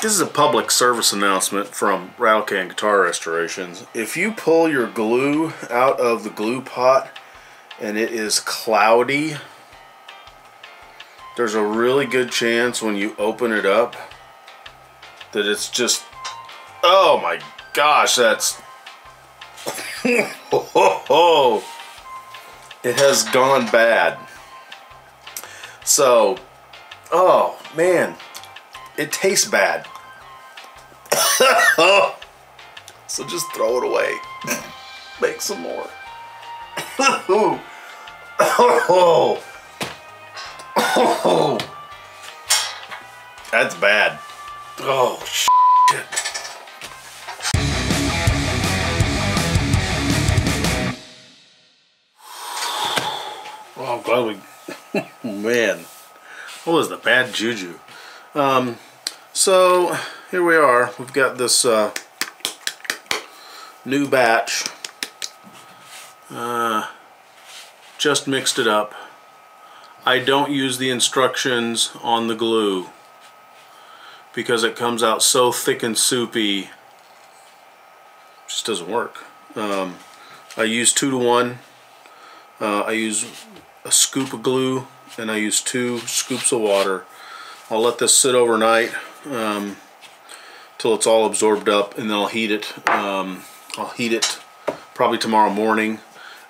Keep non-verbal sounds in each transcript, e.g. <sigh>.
This is a public service announcement from Rattlecan Guitar Restorations. If you pull your glue out of the glue pot and it is cloudy, there's a really good chance when you open it up that it's just, oh my gosh, that's, oh, <laughs> it has gone bad. So, oh man, it tastes bad. <laughs> so just throw it away. <clears throat> Make some more. oh. <laughs> Oh. That's bad. Oh, shit. Oh, I'm glad we. <laughs> Man. What was the bad juju? Um, so, here we are. We've got this uh, new batch. Uh, just mixed it up. I don't use the instructions on the glue because it comes out so thick and soupy. Just doesn't work. Um, I use two to one. Uh, I use a scoop of glue and I use two scoops of water. I'll let this sit overnight um, till it's all absorbed up and then I'll heat it. Um, I'll heat it probably tomorrow morning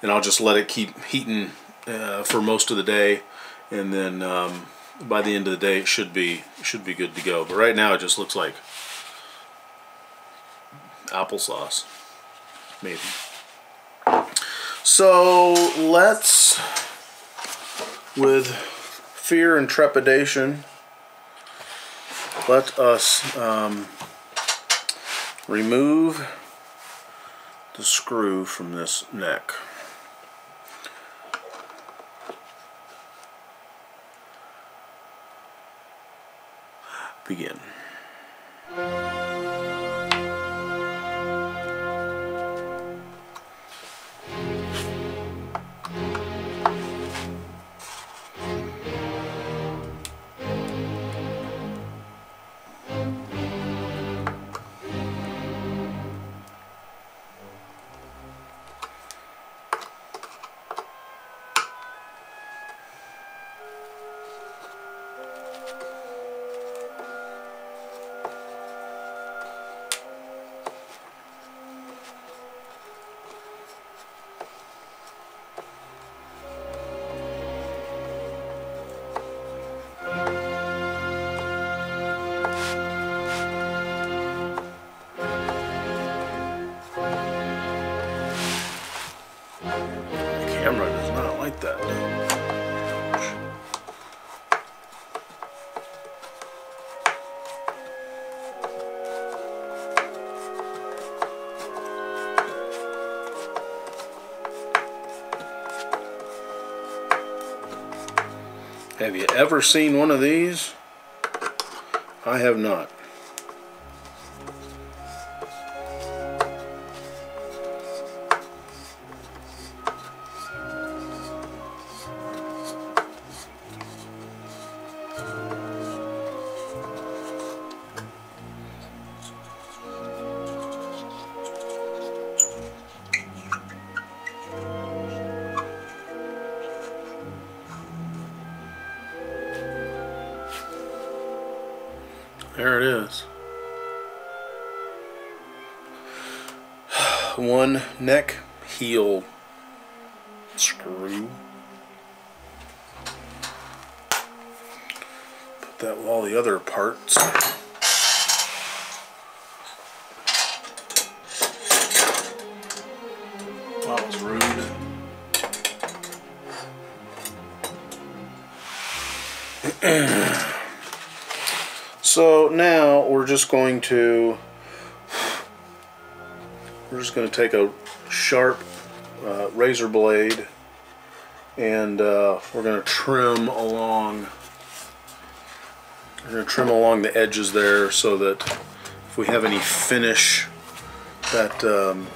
and I'll just let it keep heating uh, for most of the day and then um, by the end of the day it should be should be good to go but right now it just looks like applesauce maybe so let's with fear and trepidation let us um, remove the screw from this neck begin. Have you ever seen one of these? I have not. There it is. <sighs> One neck heel screw. Put that with all the other parts. Just going to we're just going to take a sharp uh, razor blade and uh, we're going to trim along we're going to trim along the edges there so that if we have any finish that um,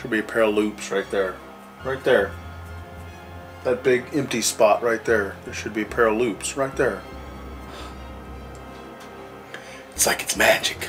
should be a pair of loops right there right there that big empty spot right there. There should be a pair of loops right there. It's like it's magic.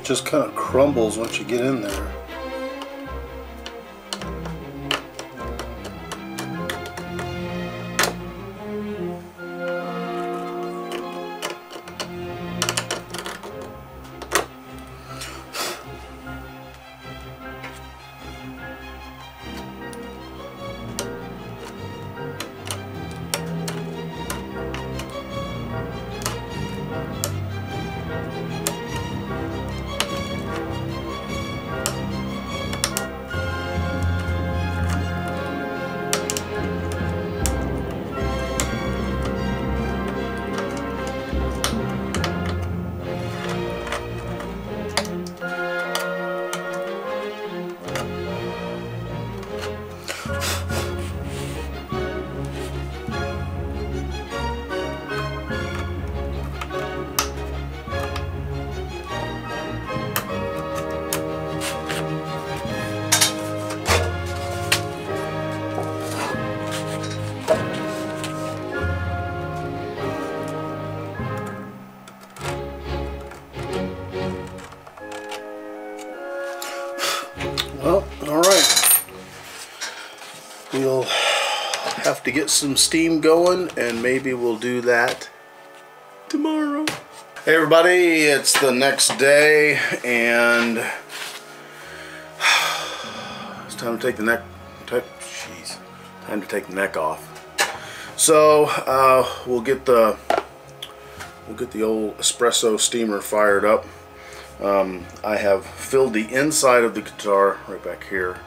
It just kind of crumbles once you get in there. Have to get some steam going and maybe we'll do that tomorrow. Hey everybody, it's the next day and <sighs> it's time to take the neck, jeez, time to take the neck off. So uh, we'll get the we'll get the old espresso steamer fired up. Um, I have filled the inside of the guitar right back here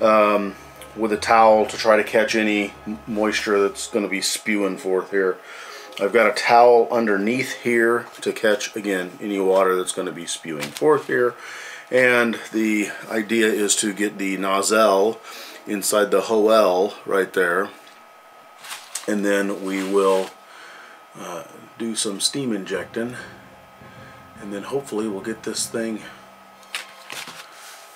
um, with a towel to try to catch any moisture that's going to be spewing forth here. I've got a towel underneath here to catch again any water that's going to be spewing forth here. And the idea is to get the nozzle inside the hole right there. And then we will uh, do some steam injecting. And then hopefully we'll get this thing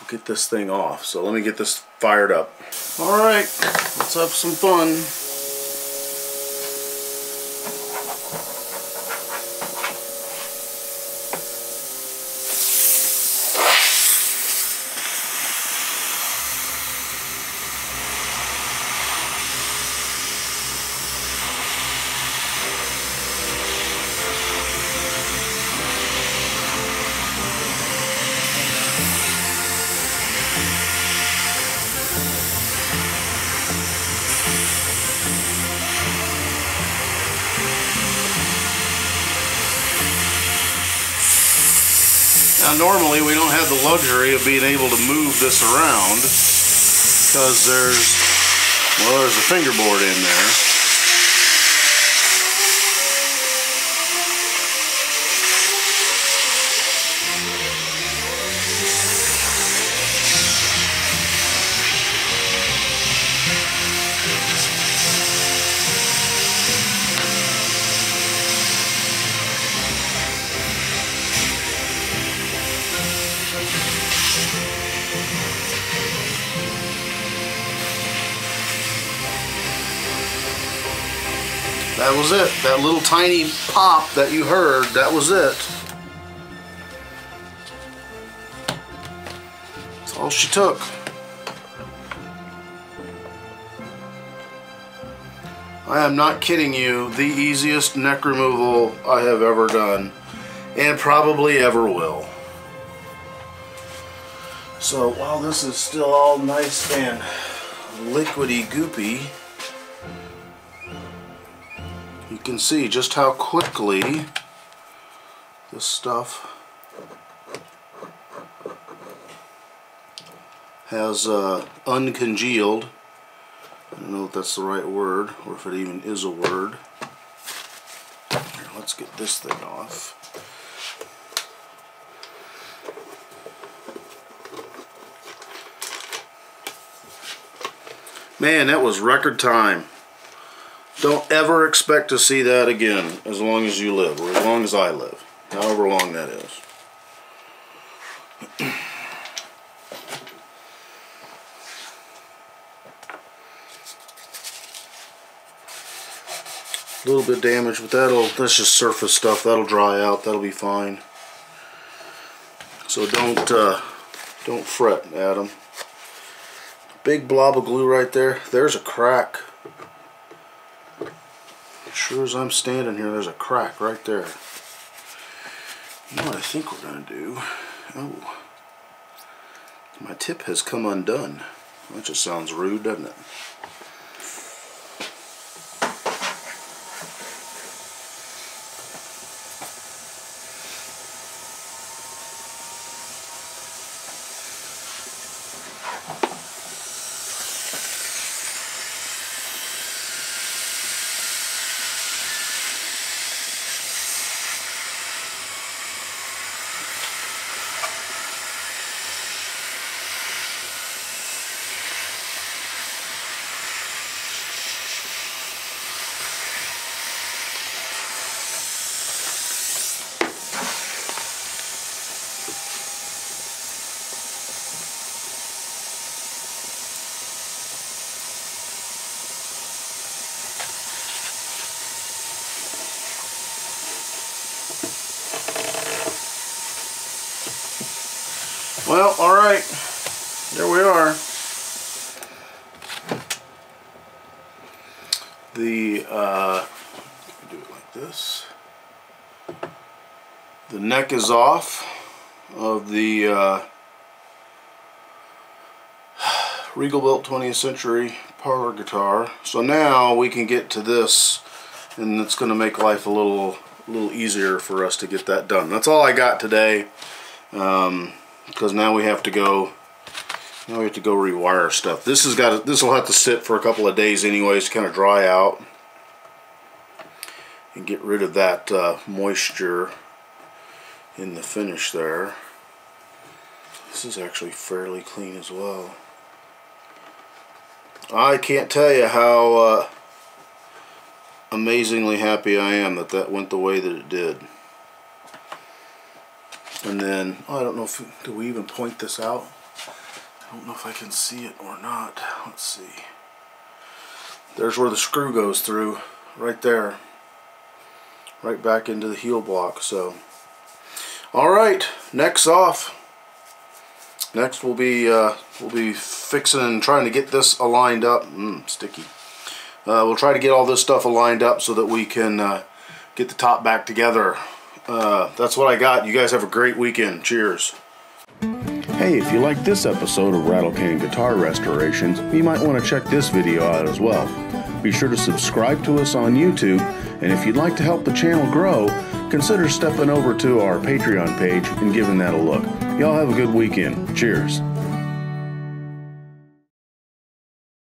get this thing off. So let me get this fired up. All right let's have some fun Now normally we don't have the luxury of being able to move this around because there's, well there's a fingerboard in there. Was it. That little tiny pop that you heard, that was it. That's all she took. I am not kidding you, the easiest neck removal I have ever done and probably ever will. So while this is still all nice and liquidy goopy, can see just how quickly this stuff has uh, uncongealed. I don't know if that's the right word or if it even is a word. Here, let's get this thing off. Man, that was record time. Don't ever expect to see that again as long as you live, or as long as I live, however long that is. <clears throat> A little bit damaged, but that'll that's just surface stuff. That'll dry out. That'll be fine. So don't uh, don't fret, Adam. Big blob of glue right there. There's a crack sure as I'm standing here, there's a crack right there. You know what I think we're going to do? Oh, my tip has come undone. That just sounds rude, doesn't it? Well, all right. There we are. The, uh, do it like this. The neck is off of the uh, <sighs> Regal built 20th century parlor guitar. So now we can get to this and it's going to make life a little a little easier for us to get that done. That's all I got today. Um, because now we have to go now we have to go rewire stuff. This has got this will have to sit for a couple of days anyways to kind of dry out and get rid of that uh, moisture in the finish there. This is actually fairly clean as well. I can't tell you how uh, amazingly happy I am that that went the way that it did and then, oh, I don't know if, do we even point this out? I don't know if I can see it or not. Let's see. There's where the screw goes through, right there. Right back into the heel block, so. Alright, next off. Next we'll be, uh, we'll be fixing and trying to get this aligned up. Mmm, sticky. Uh, we'll try to get all this stuff aligned up so that we can uh, get the top back together uh, that's what I got. You guys have a great weekend. Cheers. Hey, if you like this episode of Rattlecan Guitar Restorations, you might want to check this video out as well. Be sure to subscribe to us on YouTube, and if you'd like to help the channel grow, consider stepping over to our Patreon page and giving that a look. Y'all have a good weekend. Cheers.